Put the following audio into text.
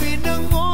pinangon